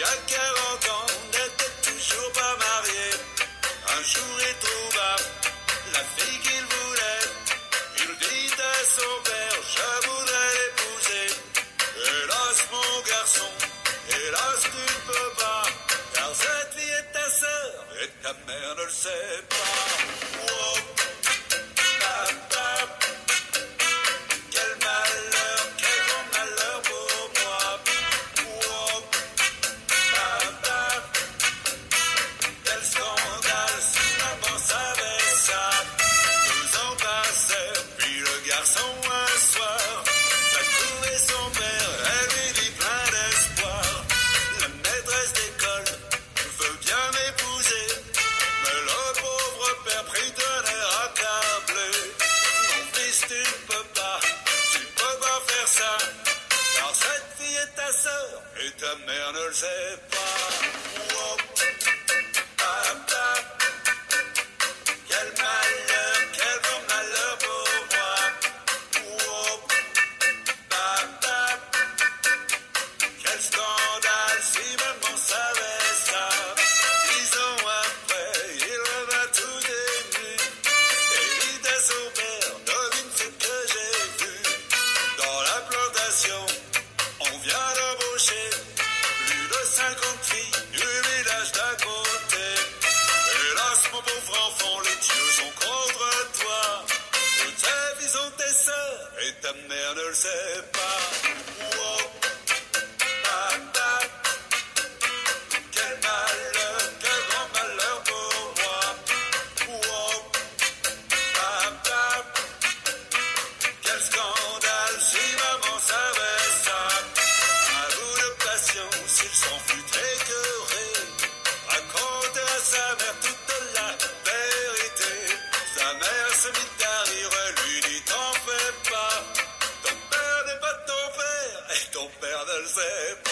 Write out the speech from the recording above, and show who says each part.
Speaker 1: y a 40 ans, n'était toujours pas marié. Un jour il trouva la fille qu'il voulait. Il dit à son père, je voudrais l'épouser. Hélas mon garçon, hélas tu ne peux pas, car cette fille est ta sœur et ta mère ne le sait pas. manners et pas. et ta mère ne le sait pas. Quel malheur, quel grand malheur pour moi. Quel scandale si maman savait ça. À bout de patience, il s'en fut écœuré. Raconter à sa mère toute la vérité. Sa mère se mit à Joseph